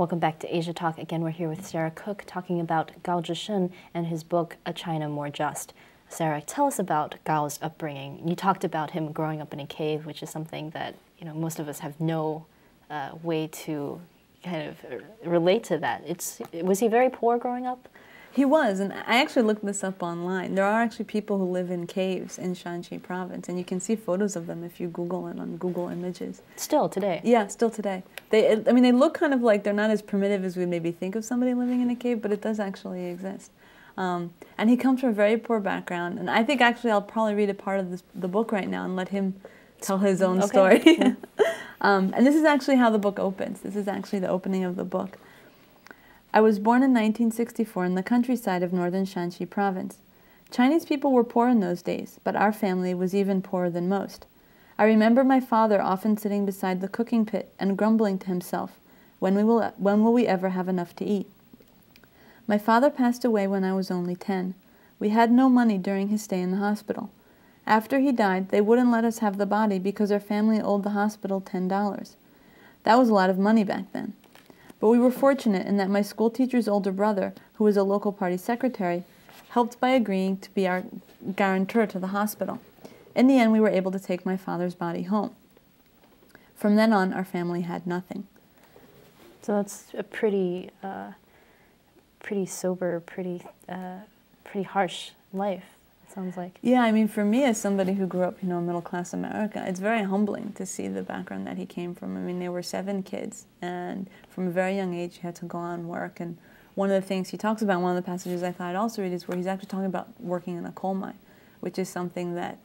Welcome back to Asia Talk. Again, we're here with Sarah Cook talking about Gao Zhisheng and his book, A China More Just. Sarah, tell us about Gao's upbringing. You talked about him growing up in a cave, which is something that you know most of us have no uh, way to kind of relate to that. It's was he very poor growing up? He was, and I actually looked this up online. There are actually people who live in caves in Shanxi province, and you can see photos of them if you Google it on Google Images. Still today? Yeah, still today. They, I mean, they look kind of like they're not as primitive as we maybe think of somebody living in a cave, but it does actually exist. Um, and he comes from a very poor background, and I think actually I'll probably read a part of this, the book right now and let him tell his own okay. story. um, and this is actually how the book opens. This is actually the opening of the book. I was born in 1964 in the countryside of northern Shanxi province. Chinese people were poor in those days, but our family was even poorer than most. I remember my father often sitting beside the cooking pit and grumbling to himself, when, we will, when will we ever have enough to eat? My father passed away when I was only 10. We had no money during his stay in the hospital. After he died, they wouldn't let us have the body because our family owed the hospital $10. That was a lot of money back then. But we were fortunate in that my school teacher's older brother, who was a local party secretary, helped by agreeing to be our guarantor to the hospital. In the end, we were able to take my father's body home. From then on, our family had nothing. So that's a pretty, uh, pretty sober, pretty, uh, pretty harsh life sounds like. Yeah, I mean, for me, as somebody who grew up, you know, middle class America, it's very humbling to see the background that he came from. I mean, there were seven kids, and from a very young age, he had to go out and work. And one of the things he talks about, one of the passages I thought I'd also read, is where he's actually talking about working in a coal mine, which is something that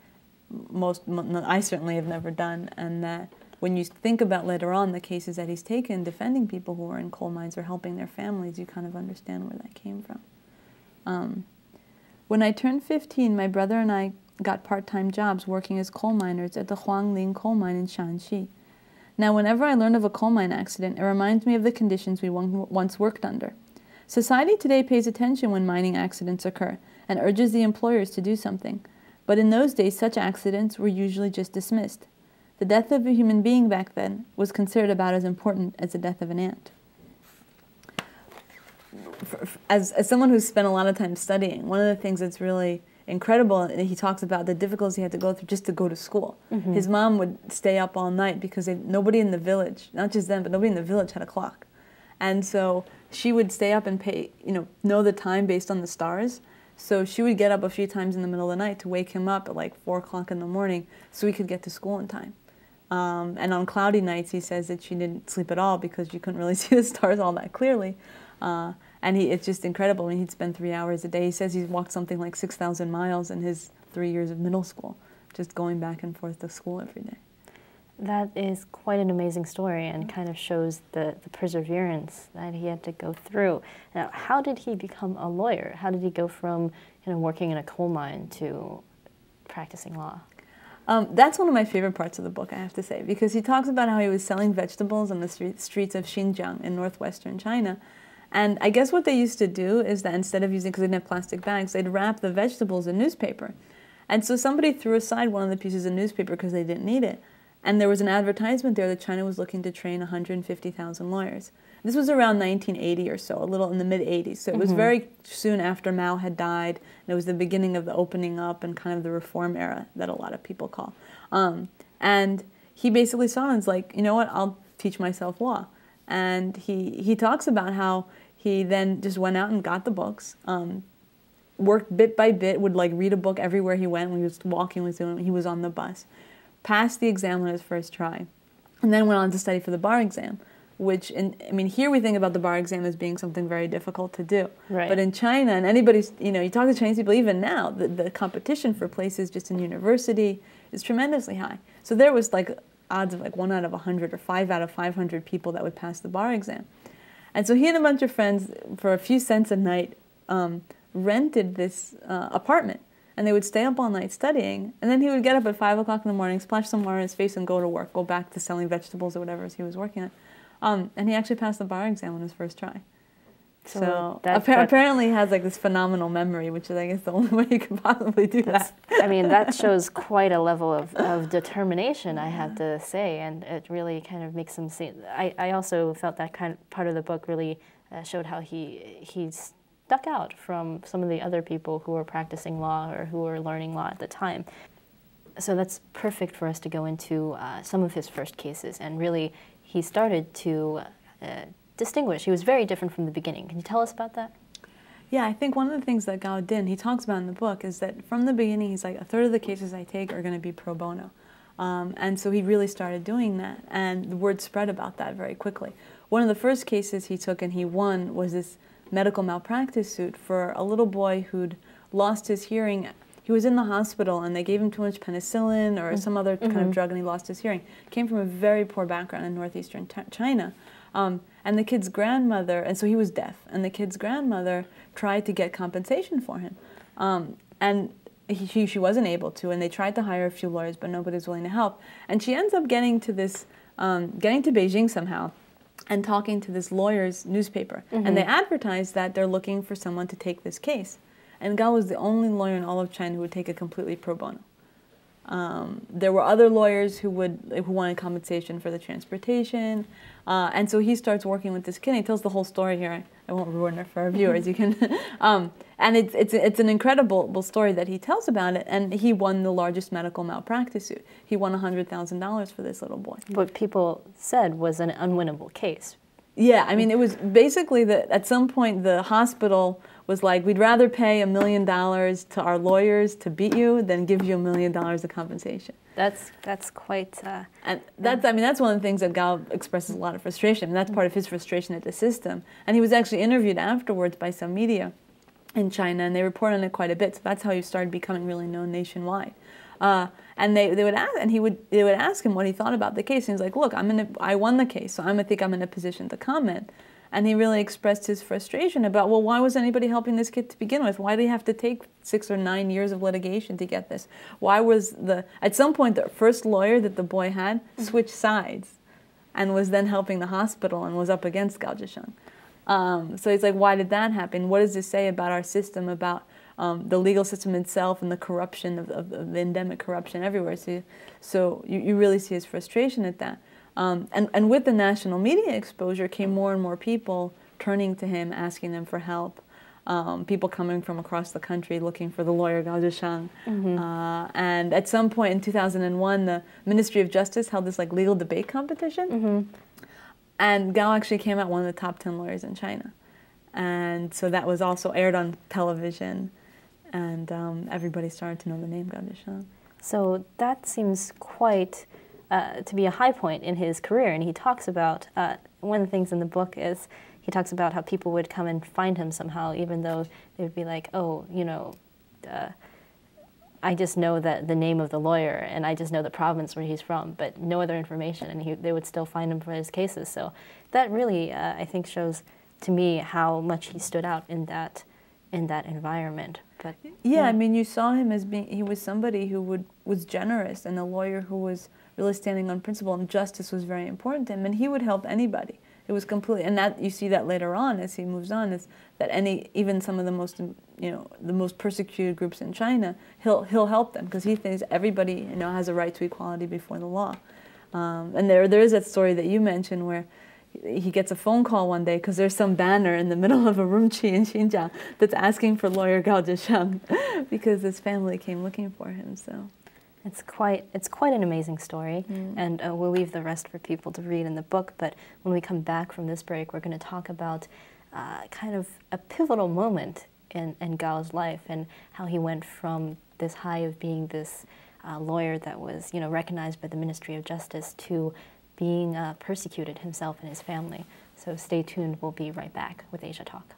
most, I certainly have never done, and that when you think about later on the cases that he's taken defending people who are in coal mines or helping their families, you kind of understand where that came from. Um, when I turned 15, my brother and I got part-time jobs working as coal miners at the Huangling coal mine in Shanxi. Now, whenever I learn of a coal mine accident, it reminds me of the conditions we once worked under. Society today pays attention when mining accidents occur and urges the employers to do something. But in those days, such accidents were usually just dismissed. The death of a human being back then was considered about as important as the death of an ant as, as someone who's spent a lot of time studying, one of the things that's really incredible, and he talks about the difficulties he had to go through just to go to school. Mm -hmm. His mom would stay up all night because they, nobody in the village, not just them, but nobody in the village had a clock. And so she would stay up and pay, you know, know the time based on the stars. So she would get up a few times in the middle of the night to wake him up at like four o'clock in the morning so he could get to school in time. Um, and on cloudy nights, he says that she didn't sleep at all because you couldn't really see the stars all that clearly. Uh, and he, it's just incredible. I mean, he'd spend three hours a day. He says he's walked something like 6,000 miles in his three years of middle school, just going back and forth to school every day. That is quite an amazing story and kind of shows the, the perseverance that he had to go through. Now, how did he become a lawyer? How did he go from you know, working in a coal mine to practicing law? Um, that's one of my favorite parts of the book, I have to say, because he talks about how he was selling vegetables on the street, streets of Xinjiang in northwestern China and I guess what they used to do is that instead of using, because they didn't have plastic bags, they'd wrap the vegetables in newspaper. And so somebody threw aside one of the pieces of newspaper because they didn't need it. And there was an advertisement there that China was looking to train 150,000 lawyers. This was around 1980 or so, a little in the mid 80s. So it was mm -hmm. very soon after Mao had died. And it was the beginning of the opening up and kind of the reform era that a lot of people call. Um, and he basically saw and was like, you know what, I'll teach myself law. And he, he talks about how he then just went out and got the books, um, worked bit by bit, would like read a book everywhere he went. When he was walking, was doing, he was on the bus, passed the exam on his first try, and then went on to study for the bar exam. Which, in, I mean, here we think about the bar exam as being something very difficult to do. Right. But in China, and anybody's, you know, you talk to Chinese people, even now, the, the competition for places just in university is tremendously high. So there was like odds of like one out of 100 or five out of 500 people that would pass the bar exam. And so he and a bunch of friends, for a few cents a night, um, rented this uh, apartment. And they would stay up all night studying. And then he would get up at 5 o'clock in the morning, splash some water in his face, and go to work, go back to selling vegetables or whatever he was working on. Um, and he actually passed the bar exam on his first try. So, So that- appa- that- apparently has like this phenomenal memory, which is I guess the only way you can possibly do that. I mean, that shows quite a level of, of determination, I have to say, and it really kind of makes him see. I, I also felt that kind of part of the book really uh, showed how he he stuck out from some of the other people who were practicing law or who were learning law at the time. So that's perfect for us to go into uh, some of his first cases, and really he started to uh, distinguish. He was very different from the beginning. Can you tell us about that? Yeah, I think one of the things that Gao did, and he talks about in the book, is that from the beginning, he's like, a third of the cases I take are going to be pro bono. Um, and so he really started doing that, and the word spread about that very quickly. One of the first cases he took and he won was this medical malpractice suit for a little boy who'd lost his hearing. He was in the hospital and they gave him too much penicillin or some other kind of drug and he lost his hearing. Came from a very poor background in northeastern Ch- China. Um, and the kid's grandmother, and so he was deaf, and the kid's grandmother tried to get compensation for him. Um, and he, she, she wasn't able to, and they tried to hire a few lawyers, but nobody was willing to help. And she ends up getting to this, um, getting to Beijing somehow, and talking to this lawyer's newspaper. And they advertised that they're looking for someone to take this case. And Gao was the only lawyer in all of China who would take it completely pro bono. Um, there were other lawyers who would who wanted compensation for the transportation, uh, and so he starts working with this kid. And he tells the whole story here. I, I won't ruin it for our viewers. You can, um, and it's it's it's an incredible story that he tells about it. And he won the largest medical malpractice suit. He won hundred thousand dollars for this little boy. What people said was an unwinnable case. Yeah, I mean, it was basically that at some point the hospital was like, we'd rather pay a million dollars to our lawyers to beat you than give you a million dollars of compensation. That's that's quite. Uh, And that's, I mean, that's one of the things that Gao expresses a lot of frustration. And that's part of his frustration at the system. And he was actually interviewed afterwards by some media in China, and they report on it quite a bit. So that's how he started becoming really known nationwide. Uh, and they, they would ask, and he would they would ask him what he thought about the case. And he was like, "Look, I'm in a, I won the case, so I'm, I think I'm in a position to comment." And he really expressed his frustration about, well, why was anybody helping this kid to begin with? Why did he have to take six or nine years of litigation to get this? Why was the at some point the first lawyer that the boy had switched sides, and was then helping the hospital and was up against Gao Zhisheng. Um, so it's like, why did that happen? What does this say about our system, about um, the legal system itself and the corruption of, of, of the endemic corruption everywhere? So, so you, you really see his frustration at that. Um, and, and with the national media exposure came more and more people turning to him, asking them for help. Um, people coming from across the country looking for the lawyer Gao Zhisheng. Uh, and at some point in 2001, the Ministry of Justice held this like legal debate competition. And Gao actually came out one of the top 10 lawyers in China. And so that was also aired on television. And um, everybody started to know the name Gao Zhisheng. So that seems quite uh, to be a high point in his career. And he talks about uh, one of the things in the book is he talks about how people would come and find him somehow, even though they would be like, oh, you know, uh, I just know that the name of the lawyer and I just know the province where he's from, but no other information. And he, they would still find him for his cases. So that really, uh, I think, shows to me how much he stood out in that in that environment. But Yeah, I mean, you saw him as being, he was somebody who would, was generous and a lawyer who was really standing on principle and justice was very important to him and he would help anybody. It was completely, and that you see that later on as he moves on, is that any, even some of the most, you know, the most persecuted groups in China, he'll, he'll help them because he thinks everybody, you know, has a right to equality before the law. Um, and there, there is that story that you mentioned where he gets a phone call one day because there's some banner in the middle of Urumqi in Xinjiang that's asking for lawyer Gao Zhisheng because his family came looking for him. So It's quite it's quite an amazing story, and uh, we'll leave the rest for people to read in the book. But when we come back from this break, we're going to talk about uh, kind of a pivotal moment in, in Gao's life and how he went from this high of being this uh, lawyer that was you know recognized by the Ministry of Justice to being uh, persecuted himself and his family. So stay tuned. We'll be right back with Asia Talk.